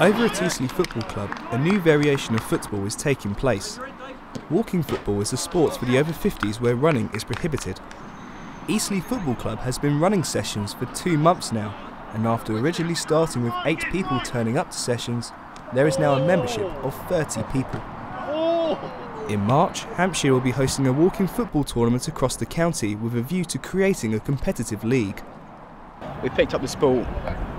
Over at Eastleigh Football Club, a new variation of football is taking place. Walking football is a sport for the over 50s where running is prohibited. Eastleigh Football Club has been running sessions for two months now, and after originally starting with eight people turning up to sessions, there is now a membership of 30 people. In March, Hampshire will be hosting a walking football tournament across the county with a view to creating a competitive league. We picked up the sport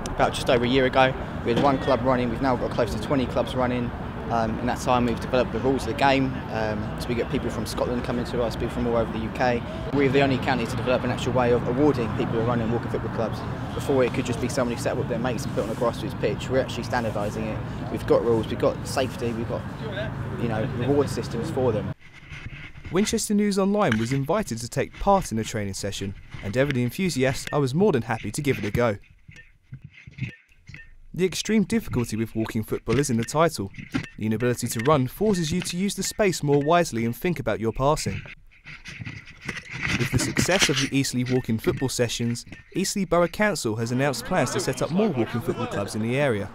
about just over a year ago. We had one club running, we've now got close to 20 clubs running. Um, in that time, we've developed the rules of the game. Um, so we get people from Scotland coming to us, people from all over the UK. We're the only county to develop an actual way of awarding people who are running walking football clubs. Before it could just be somebody who set up their mates and put on a grassroots pitch. We're actually standardising it. We've got rules, we've got safety, we've got you know reward systems for them. Winchester News Online was invited to take part in a training session, and ever the enthusiast, I was more than happy to give it a go. The extreme difficulty with walking football is in the title. The inability to run forces you to use the space more wisely and think about your passing. With the success of the Eastleigh walking football sessions, Eastleigh Borough Council has announced plans to set up more walking football clubs in the area.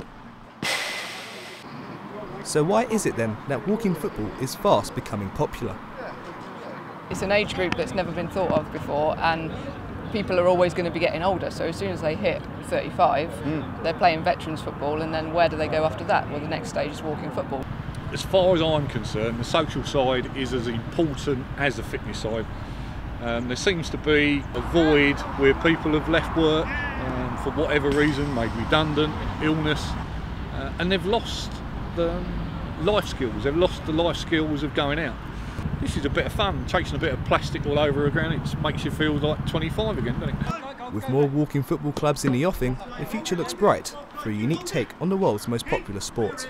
So why is it then that walking football is fast becoming popular? It's an age group that's never been thought of before and people are always going to be getting older. So as soon as they hit 35, mm. they're playing veterans football, and then where do they go after that? Well, the next stage is walking football. As far as I'm concerned, the social side is as important as the fitness side. Um, there seems to be a void where people have left work um, for whatever reason, made redundant, illness, uh, and they've lost the life skills. They've lost the life skills of going out this is a bit of fun, chasing a bit of plastic all over again. It makes you feel like 25 again, doesn't it? With more walking football clubs in the offing, the future looks bright for a unique take on the world's most popular sport.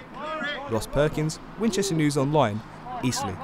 Ross Perkins, Winchester News Online, Eastleigh.